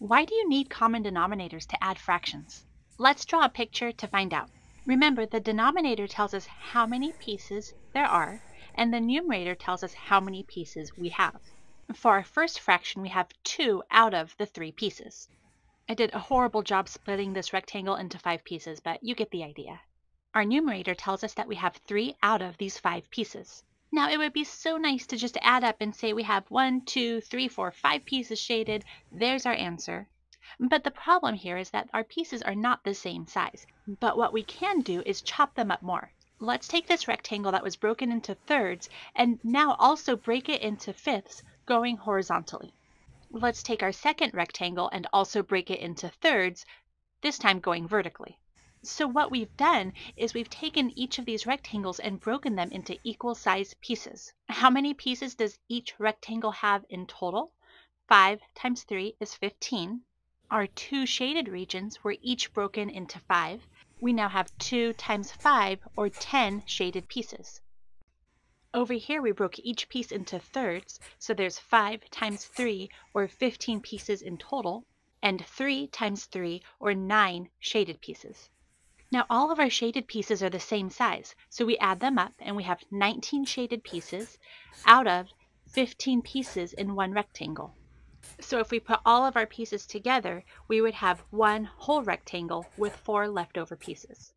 Why do you need common denominators to add fractions? Let's draw a picture to find out. Remember, the denominator tells us how many pieces there are, and the numerator tells us how many pieces we have. For our first fraction, we have 2 out of the 3 pieces. I did a horrible job splitting this rectangle into 5 pieces, but you get the idea. Our numerator tells us that we have 3 out of these 5 pieces. Now it would be so nice to just add up and say we have one, two, three, four, five pieces shaded. There's our answer. But the problem here is that our pieces are not the same size. But what we can do is chop them up more. Let's take this rectangle that was broken into thirds and now also break it into fifths going horizontally. Let's take our second rectangle and also break it into thirds, this time going vertically. So what we've done is we've taken each of these rectangles and broken them into equal size pieces. How many pieces does each rectangle have in total? 5 times 3 is 15. Our two shaded regions were each broken into 5. We now have 2 times 5 or 10 shaded pieces. Over here we broke each piece into thirds, so there's 5 times 3 or 15 pieces in total, and 3 times 3 or 9 shaded pieces. Now all of our shaded pieces are the same size, so we add them up and we have 19 shaded pieces out of 15 pieces in one rectangle. So if we put all of our pieces together, we would have one whole rectangle with four leftover pieces.